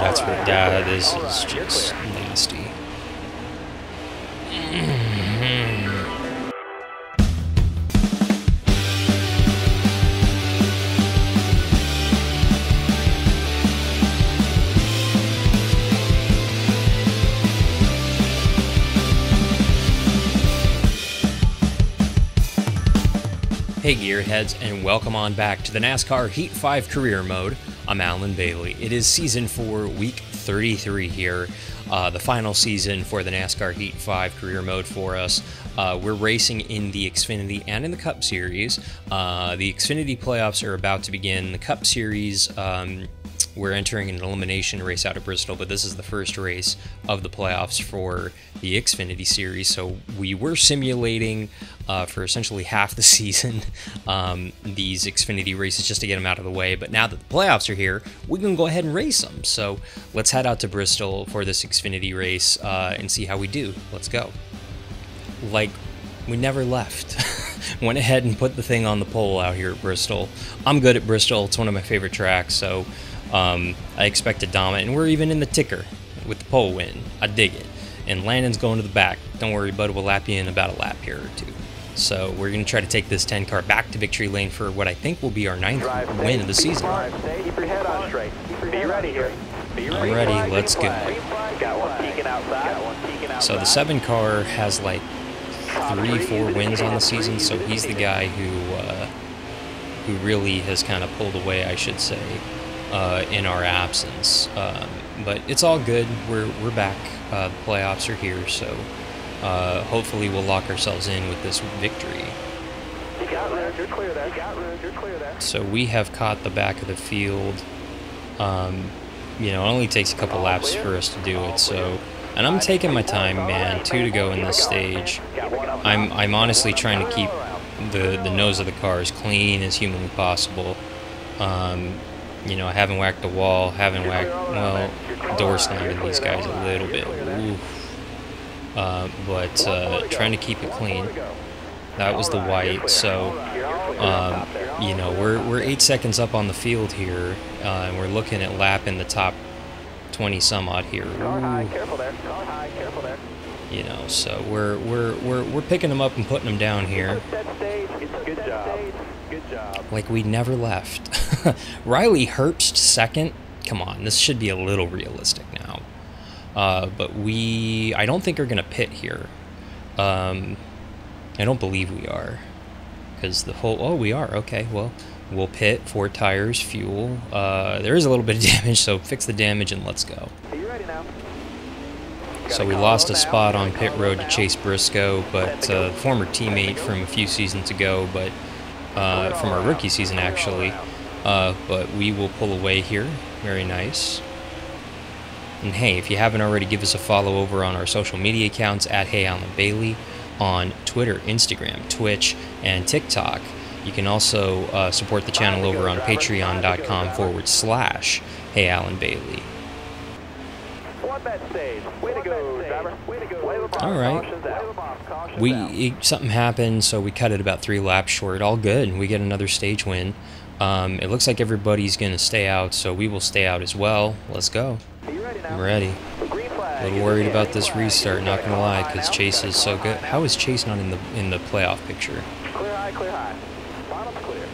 that's what that this is just nasty. Hey Gearheads, and welcome on back to the NASCAR Heat 5 Career Mode. I'm Alan Bailey. It is Season 4, Week 33 here, uh, the final season for the NASCAR Heat 5 Career Mode for us. Uh, we're racing in the Xfinity and in the Cup Series. Uh, the Xfinity playoffs are about to begin. The Cup Series, um, we're entering an elimination race out of Bristol, but this is the first race of the playoffs for the Xfinity Series. So we were simulating uh, for essentially half the season um, these Xfinity races just to get them out of the way. But now that the playoffs are here, we can go ahead and race them. So let's head out to Bristol for this Xfinity race uh, and see how we do. Let's go. Like, we never left. Went ahead and put the thing on the pole out here at Bristol. I'm good at Bristol. It's one of my favorite tracks, so um, I expect to dominate. And we're even in the ticker with the pole win. I dig it. And Landon's going to the back. Don't worry, bud. We'll lap you in about a lap here or two. So we're going to try to take this 10 car back to victory lane for what I think will be our ninth Drive win safe, of the season. ready, let's go. So the seven car has like three, four wins on the season. So he's the guy who uh, who really has kind of pulled away, I should say, uh, in our absence. Um, but it's all good. We're we're back. Uh, the playoffs are here, so uh, hopefully we'll lock ourselves in with this victory. You got. You're clear there. You got. You're clear there. So we have caught the back of the field. Um, you know, it only takes a couple laps for us to do it. So, and I'm taking my time, man. Two to go in this stage. Got one up. I'm I'm honestly trying to keep the the nose of the car as clean as humanly possible. Um, you know, I haven't whacked the wall, haven't whacked well door slamming these guys a little bit. Oof. Uh, but uh, trying to keep it clean. That was the white. So um, you know, we're we're eight seconds up on the field here, uh, and we're looking at lapping the top 20 some odd here. You know, so we're we're we're we're picking them up and putting them down here. Like we never left. Riley Herbst second. Come on, this should be a little realistic now. Uh, but we, I don't think are gonna pit here. Um, I don't believe we are, because the whole. Oh, we are. Okay, well, we'll pit four tires, fuel. Uh, there is a little bit of damage, so fix the damage and let's go. Are you ready now? So we lost a spot on pit road to Chase Briscoe, but uh, former teammate from a few seasons ago, but uh, from our rookie season actually. Uh, but we will pull away here. Very nice. And hey, if you haven't already, give us a follow over on our social media accounts at Hey Alan Bailey on Twitter, Instagram, Twitch, and TikTok. You can also uh, support the channel over on patreon.com forward slash Hey Alan Bailey. Won that stage. Way to go, driver. Way to go. Wave them off. All right. Cautions out. Wave them off. Cautions we it, something happened, so we cut it about three laps short. All good. We get another stage win. Um, it looks like everybody's gonna stay out, so we will stay out as well. Let's go. Are you ready now? I'm ready. A little worried about this restart. Not gonna lie, because Chase is so good. How is Chase not in the in the playoff picture? Clear high, clear high. Bottom's clear.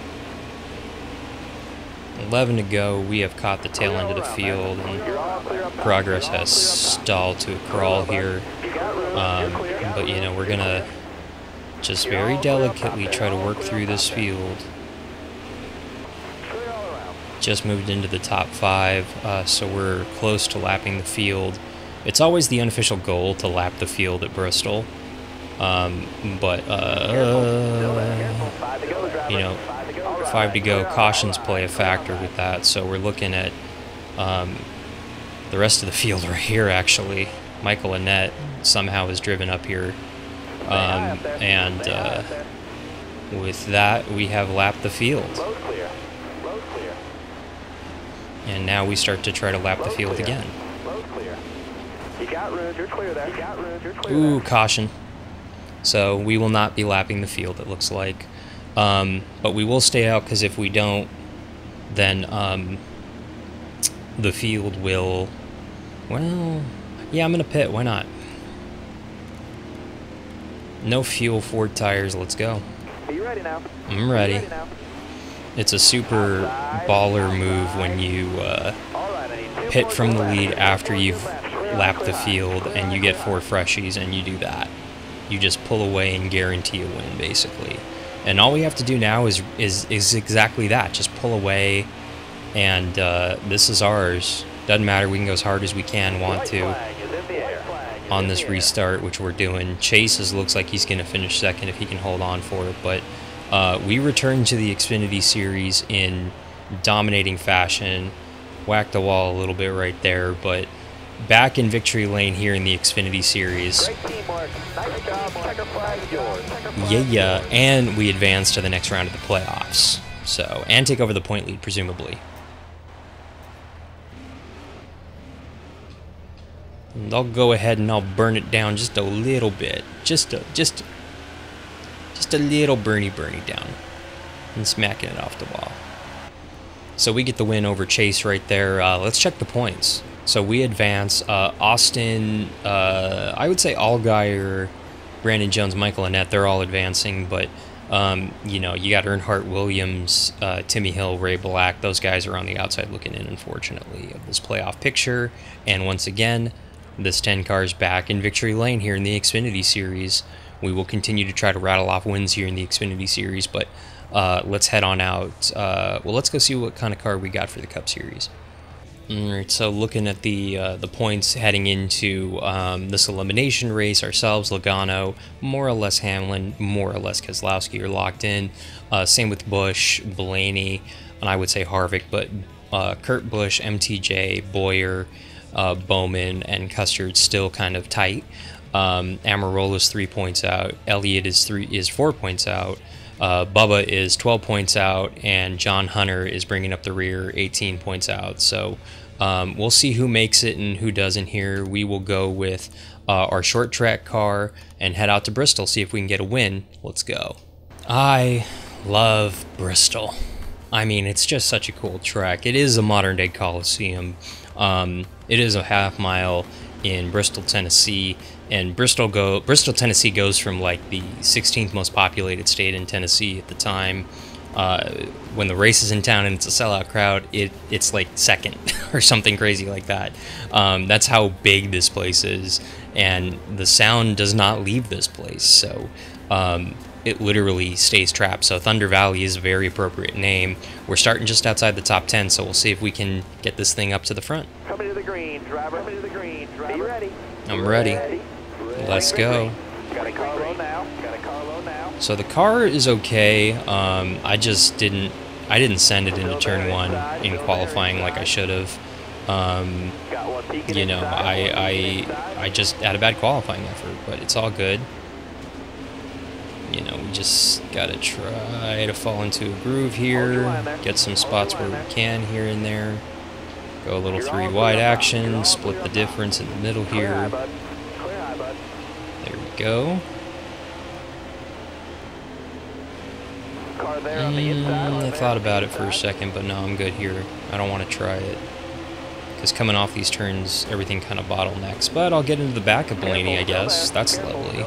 11 to go. We have caught the tail end of the field, and You're all clear up top. progress has stalled to a crawl here. You got room. Um, but you know we're gonna just very delicately try to work through this field. Just moved into the top five, uh, so we're close to lapping the field. It's always the unofficial goal to lap the field at Bristol, um, but uh, you know, Five to go, five to go. Cautions play a factor with that, so we're looking at um, the rest of the field right here. Actually, Michael Annett somehow is driven up here, um, and uh, with that we have lapped the field. Road clear. Road clear. And now we start to try to lap the field again. Road clear. You got room. You're clear there. You got room. You're clear Ooh, caution. So we will not be lapping the field, it looks like. Um, but we will stay out because if we don't, then um, the field will. Well, yeah, I'm gonna pit. Why not? No fuel, Ford tires. Let's go. Are you ready now? I'm Are ready. now? It's a super baller move when you uh, pit from the lead after you've lapped the field and you get four freshies and you do that. You just pull away and guarantee a win basically. And all we have to do now is is is exactly that. Just pull away and uh, this is ours. Doesn't matter, we can go as hard as we can, want to on this restart, which we're doing. Chase is, looks like he's going to finish second if he can hold on for it. But uh, we return to the Xfinity Series in dominating fashion. Whacked the wall a little bit right there, but back in victory lane here in the Xfinity Series. Nice job. Checker flag is yours. Checker flag Yeah, yeah, and we advance to the next round of the playoffs. So, and take over the point lead, presumably. And I'll go ahead and I'll burn it down just a little bit, just a just just a little burny burny down, and smacking it off the wall. So we get the win over Chase right there. Uh, let's check the points. So we advance. Uh, Austin, uh, I would say Allgaier, Brandon Jones, Michael Annett, they're all advancing, but um, you know, you got Earnhardt Williams, uh, Timmy Hill, Ray Black. Those guys are on the outside looking in, unfortunately, of this playoff picture. And once again, this 10 cars back in victory lane here in the Xfinity Series. We will continue to try to rattle off wins here in the Xfinity Series, but uh, let's head on out. Uh, well, let's go see what kind of car we got for the Cup Series. All right, so looking at the uh, the points heading into um, this elimination race, ourselves, Logano, more or less Hamlin, more or less Keselowski are locked in. Uh, same with Busch, Blaney, and I would say Harvick, but uh, Kurt Busch, MTJ, Boyer, uh, Bowman, and Custer still kind of tight. Um, Almirola's three points out. Elliott is three is four points out. Uh, Bubba is 12 points out, and John Hunter is bringing up the rear, 18 points out. So um, we'll see who makes it and who doesn't here. We will go with uh, our short track car and head out to Bristol, see if we can get a win. Let's go. I love Bristol. I mean, it's just such a cool track. It is a modern day Coliseum. Um, it is a half mile in Bristol, Tennessee, and Bristol go Bristol, Tennessee goes from like the 16th most populated state in Tennessee at the time. Uh, when the race is in town and it's a sellout crowd, it it's like second or something crazy like that. Um, that's how big this place is, and the sound does not leave this place. So um, it literally stays trapped. So Thunder Valley is a very appropriate name. We're starting just outside the top 10, so we'll see if we can get this thing up to the front. Coming to the green, driver. Coming to the green, driver. Are you ready? I'm ready. Ready. Let's go. Got a Carlo now. Got a Carlo now. So the car is okay. Um, I just didn't I didn't send it into turn one in qualifying like I should have. Um, Got one peeking you know, I I. I just had a bad qualifying effort, but it's all good. You know, we just gotta try to fall into a groove here, get some spots where we can here and there. Go a little three wide action, split the- difference in the middle here. bud. Clear high, bud. There we go. Car there on the inside. Mm, I thought about it for a second, but no, I'm good here. I don't want to try it. Because coming off these turns, everything kind of bottlenecks. But I'll get into the back of Blaney, I guess. That's lovely.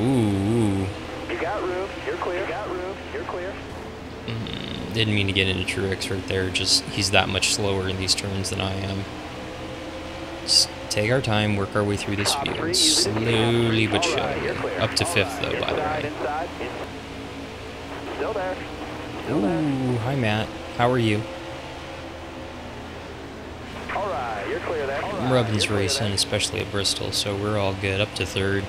Ooh. You got room. You're clear. You got room. You're clear. Mm, didn't mean to get into Truex right there. Just he's that much slower in these turns than I am. Take our time, work our way through this field, slowly but surely. Up to fifth though, by the way. Ooh, hi Matt. How are you? Clear racing, especially at Bristol, so we're all good. Up to third.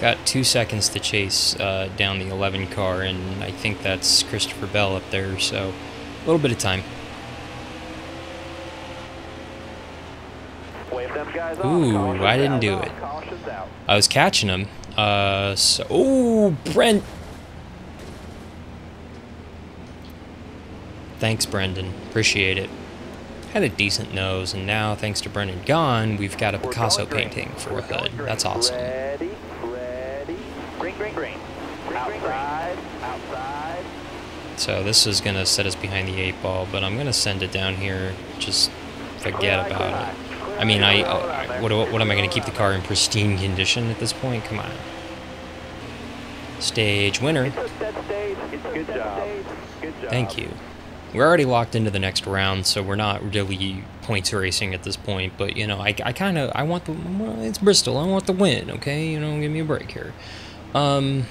Got two seconds to chase uh, down the 11 car, and I think that's Christopher Bell up there, so a little bit of time. Wave them guys off. Ooh, I didn't do it. I was catching him. Uh, so, ooh, Brent. Thanks, Brendan. Appreciate it. Had a decent nose, and now, thanks to Brendan gone, we've got a Picasso painting for a going hood. That's awesome. Ready, ready. Green, green, green. outside, outside. So this is gonna set us behind the eight ball, but I'm gonna send it down here just forget about it. I mean, I, I what, what am I going to keep the car in pristine condition at this point? Come on. Stage winner. Good job. Good job. Thank you. We're already locked into the next round, so we're not really points racing at this point. But you know, I, I kind of I want the well, it's Bristol. I want the win. Okay, you know, give me a break here. Um,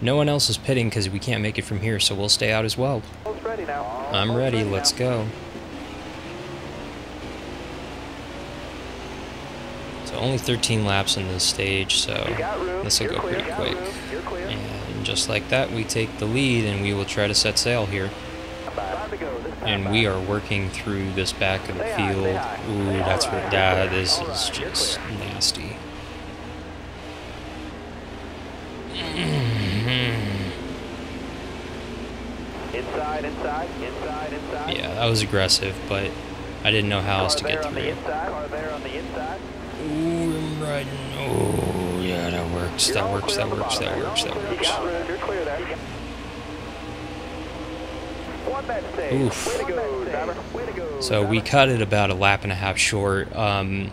no one else is pitting because we can't make it from here, so we'll stay out as well. Almost ready now. I'm ready. Let's go. So only 13 laps in this stage, so You got room. this will go pretty quick. room. You're clear. And just like that, we take the lead, and we will try to set sail here. Time to go. This time And we are working through this back of the Stay high, stay field. Ooh, that's what. Yeah, this is All right, you're just nasty. Inside, inside, inside, inside. Yeah, that was aggressive, but I didn't know how else to get through. Inside. Car there on the inside. Ooh, I'm riding. Oh, yeah, that works. That works. That works. That works. That works. got room. You're clear there. One that stage. Oof. Way to go, driver. Way to go. So we cut it about a lap and a half short. Um,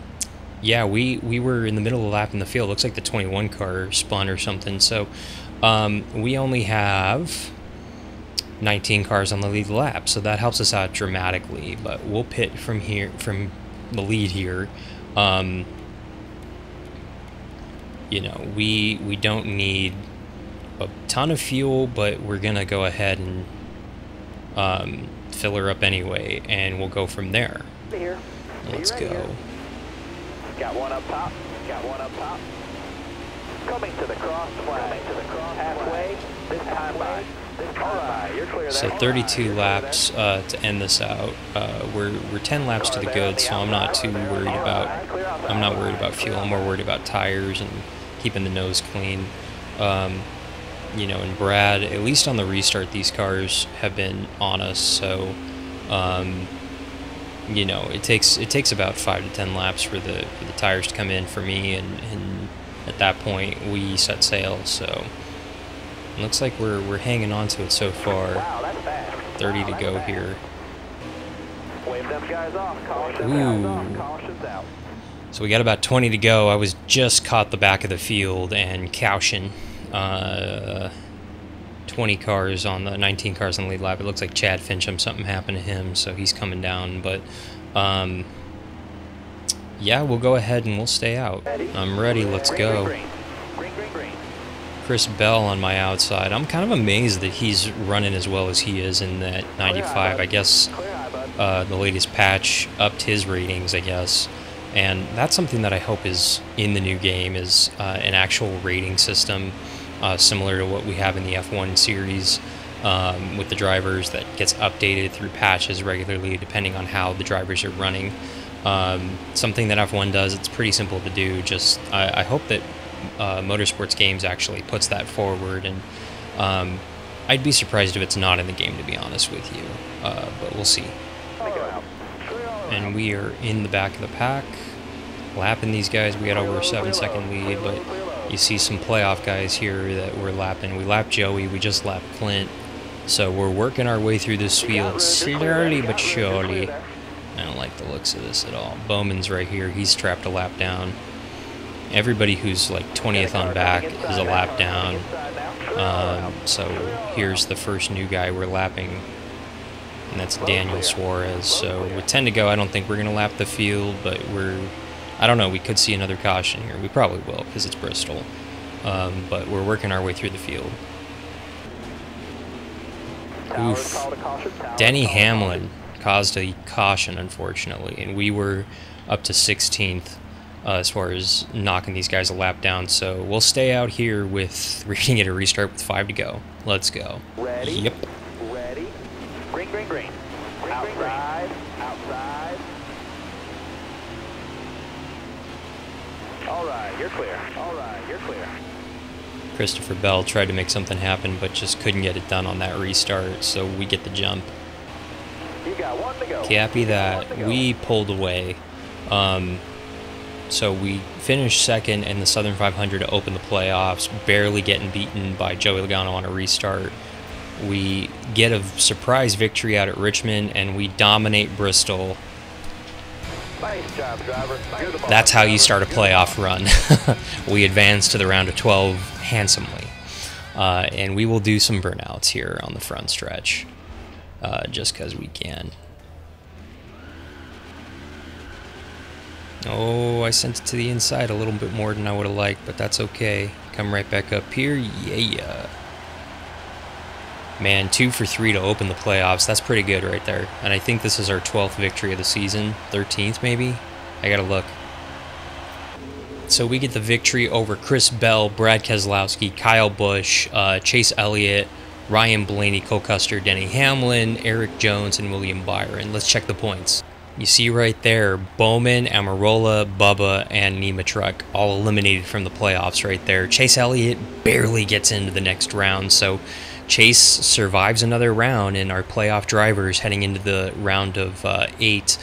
yeah, we, we were in the middle of the lap in the field. Looks like the 21 car spun or something. So um, we only have 19 cars on the lead lap, so that helps us out dramatically. But we'll pit from here from the lead here. Um, you know, we we don't need a ton of fuel, but we're gonna go ahead and um, fill her up anyway, and we'll go from there. Here. Let's Are you ready go. here? Got one up top. Got one up top. Coming to the cross flag. Coming to the cross halfway. This time by. So 32 laps uh, to end this out. Uh, we're we're 10 laps to the good, so I'm not too worried about. I'm not worried about fuel. I'm more worried about tires and keeping the nose clean. Um, you know, and Brad, at least on the restart, these cars have been on us. So, um, you know, it takes it takes about five to 10 laps for the for the tires to come in for me, and, and at that point we set sail. So, looks like we're we're hanging on to it so far. Wow, that's fast. 30 to go here. Wave them guys off. Caution Ooh. guys off. Caution's out. So we got about 20 to go. I was just caught the back of the field and Caution. Uh, 20 cars on the 19 cars on the lead lap. It looks like Chad Finchum, something happened to him, so he's coming down. But um, yeah, we'll go ahead and we'll stay out. I'm ready. Let's go. Green, green, green, green. green. Chris Bell on my outside. I'm kind of amazed that he's running as well as he is in that 95. I guess uh, the latest patch upped his ratings, I guess, and that's something that I hope is in the new game is uh, an actual rating system uh, similar to what we have in the F1 series um, with the drivers that gets updated through patches regularly depending on how the drivers are running. Um, something that F1 does, it's pretty simple to do. Just I, I hope that uh, Motorsports Games actually puts that forward, and um, I'd be surprised if it's not in the game, to be honest with you. Uh, but we'll see and we are in the back of the pack, lapping these guys. We had over a seven second lead, but you see some playoff guys here that we're lapping. We lapped Joey, we just lapped Clint, so we're working our way through this field slowly but surely. I don't like the looks of this at all. Bowman's right here; he's trapped a lap down. Everybody who's like 20th on back is a lap down. Um, so here's the first new guy we're lapping, and that's Daniel Suarez. So with 10 to go, I don't think we're going to lap the field, but we're, I don't know, we could see another caution here. We probably will because it's Bristol. Um, but we're working our way through the field. Oof. Denny Hamlin caused a caution, unfortunately, and we were up to 16th uh, as far as knocking these guys a lap down. So we'll stay out here with we're gonna get a restart with five to go. Let's go. Ready? Yep. Ready? Green, green, green. outside, outside. All right, you're clear. All right, you're clear. Christopher Bell tried to make something happen, but just couldn't get it done on that restart. So we get the jump. You got one to go. Happy that we pulled away. Um, so we finished second in the Southern 500 to open the playoffs, barely getting beaten by Joey Logano on a restart. We get a surprise victory out at Richmond, and we dominate Bristol Nice job, driver. You're the boss, That's how you start a playoff run. we advance to the round of 12 handsomely. Uh, and we will do some burnouts here on the front stretch, uh, just because we can. Oh, I sent it to the inside a little bit more than I would have liked, but that's okay. Come right back up here. Yeah. Man, two for three to open the playoffs. That's pretty good right there. And I think this is our 12th victory of the season. 13th, maybe? I gotta look. So we get the victory over Chris Bell, Brad Keselowski, Kyle Busch, uh, Chase Elliott, Ryan Blaney, Cole Custer, Denny Hamlin, Erik Jones, and William Byron. Let's check the points. You see right there, Bowman, Almirola, Bubba, and Truck all eliminated from the playoffs right there. Chase Elliott barely gets into the next round, so Chase survives another round, and our playoff drivers heading into the round of uh, eight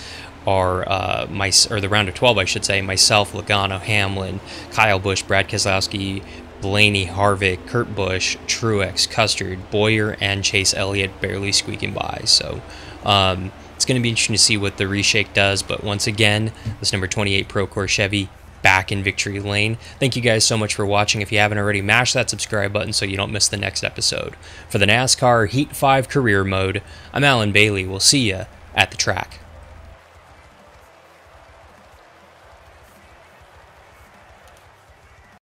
are uh, my or the round of twelve, I should say. Myself, Logano, Hamlin, Kyle Busch, Brad Keselowski, Blaney, Harvick, Kurt Busch, Truex, Custer, Boyer, and Chase Elliott barely squeaking by. So. Um, going to be interesting to see what the reshake does, but once again, this number 28 Procore Chevy back in victory lane. Thank you guys so much for watching. If you haven't already, mash that subscribe button so you don't miss the next episode. For the NASCAR Heat 5 Career Mode, I'm Alan Bailey. We'll see you at the track.